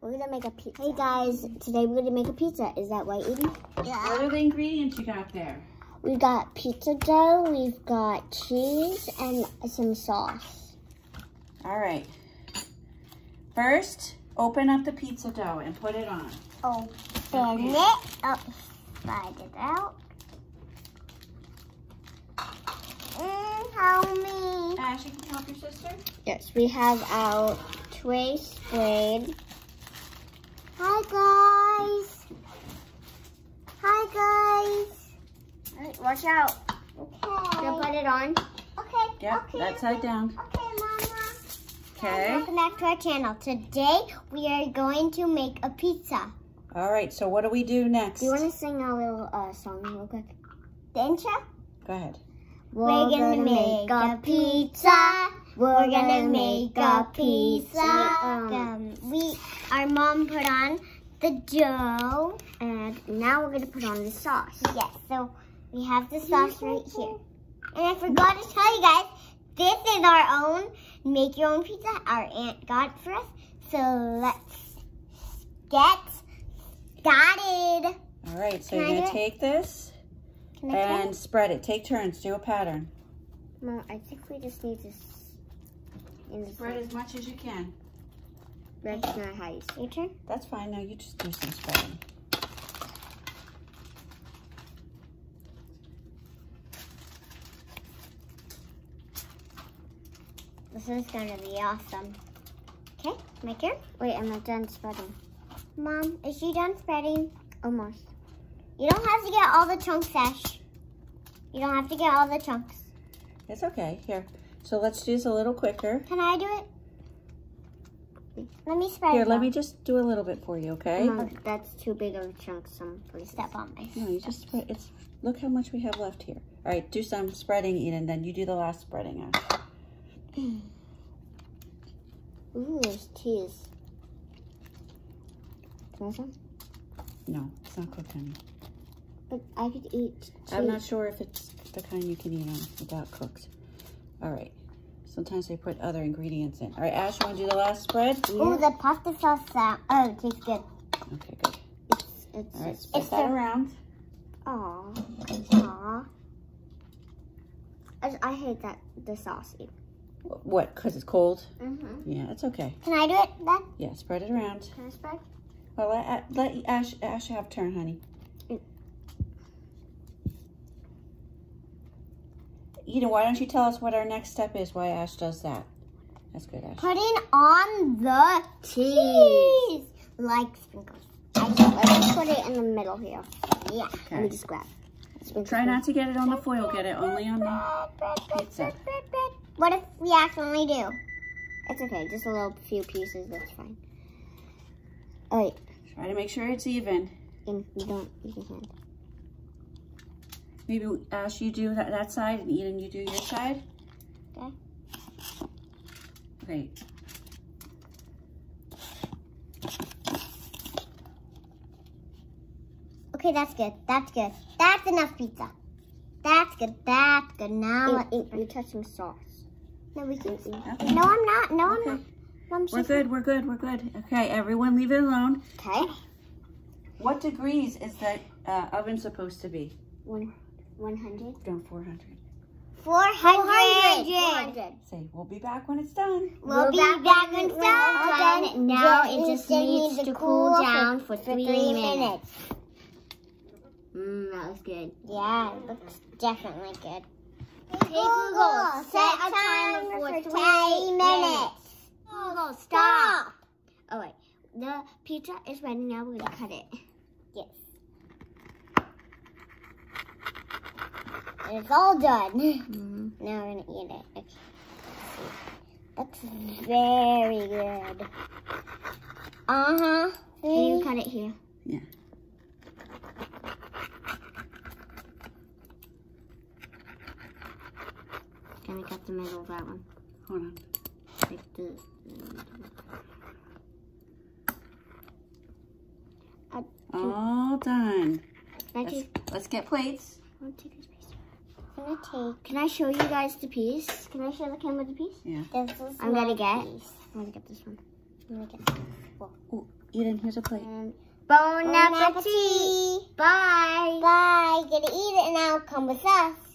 We're gonna make a pizza. Hey guys, today we're gonna make a pizza. Is that right, Eden? What are the ingredients you got there? We've got pizza dough, we've got cheese, and some sauce. All right. First, open up the pizza dough and put it on. Open Okay. it. Oh, slide it out. Mm, help me. Ash, you can help your sister? Yes, we have our tray sprayed. Hi guys. Hi guys. All right, watch out. Okay. Gonna put it on. Okay. Yep, okay. that side down. Okay, Mama. Okay. Welcome back to our channel. Today we are going to make a pizza. All right, so what do we do next? Do you want to sing a little uh, song real quick? The intro? Go ahead. We're, gonna, make a pizza. We're gonna make a pizza. Um, we, our mom put on the dough, and now we're gonna put on the sauce. Yes. So we have the sauce right here. And I forgot to tell you guys, this is our own make your own pizza. Our aunt got for us. So let's get started. All right, so Can you're gonna it? take this Can I try? and spread it. Take turns. Do a pattern. Mom, I think we just need to. S- In the Spread as much as you can. That's not how you say turn. That's fine. Now you just do some spreading. This is gonna be awesome. Okay, my turn. Wait, I'm not done spreading. Mom, is she done spreading? Almost. You don't have to get all the chunks, Ash. You don't have to get all the chunks. It's okay. Here. So let's do this a little quicker. Can I do it? Let me spread Here, let out. me just do a little bit for you, okay? Mom, that's too big of a chunk. Some please step on my. No, you just put, It's look how much we have left here. All right, do some spreading, Eden. Then you do the last spreading. Ash. Ooh, there's cheese. Can I have some? No, it's not cooked, honey. But I could eat cheese. I'm not sure if it's the kind you can eat on without cooked. All right. Sometimes they put other ingredients in. All right, Ash, you want to do the last spread? Oh, the pasta sauce sound. Oh, it tastes good. Okay, good. It's it's All right, spread it's that around. Aw. Aw. I, I hate that the sauce. What? Because it's cold? Mm-hmm. Yeah, it's okay. Can I do it then? Yeah, spread it around. Can I spread? Well, let, let Ash, Ash have turn, honey. Mm. Eden, why don't you tell us what our next step is, why Ash does that? That's good, Ash. Putting on the cheese. Like sprinkles. I just, put it in the middle here. Yeah. okay. Let me just grab. Sprinkle, Try not to get it on the foil. Get it only on the pizza. What if we accidentally do? It's okay. Just a little few pieces. That's fine. All right. Try to make sure it's even. And you don't use your hand. Maybe Ash, you do that, that side, and Eden, you do your side. Okay. Great. Okay, that's good. That's good. That's enough pizza. That's good. That's good. Now you're touching sauce. No, we can see. Okay. No, I'm not. No, I'm not. Mom, We're she's- good, we're good, we're good. Okay, everyone leave it alone. Okay. What degrees is that uh, oven supposed to be? One, one hundred. Don't 400. Four hundred. Say, we'll be back when it's done. We'll, be back when it's done. Now it just needs to cool down for three minutes. Mmm, that was good. Yeah, it looks definitely good. Hey Google, set a timer for 20 minutes. Google, stop. Oh wait, the pizza is ready now. We're gonna cut it. Yes. And it's all done. Now we're gonna eat it. Okay. That's very good. Uh huh. Can you cut it here? Yeah. Can I cut the middle of that one? Hold on. Like the. All done. Let's, let's get plates. I want to take. Can I take? Can I show you guys the piece? Can I show the camera the piece? Yeah. This is I'm gonna get. I'm gonna get this one. I'm gonna get. Eden, here's a plate. Bon, bon appetit. Bye. Bye. Gonna eat it now. Come with us.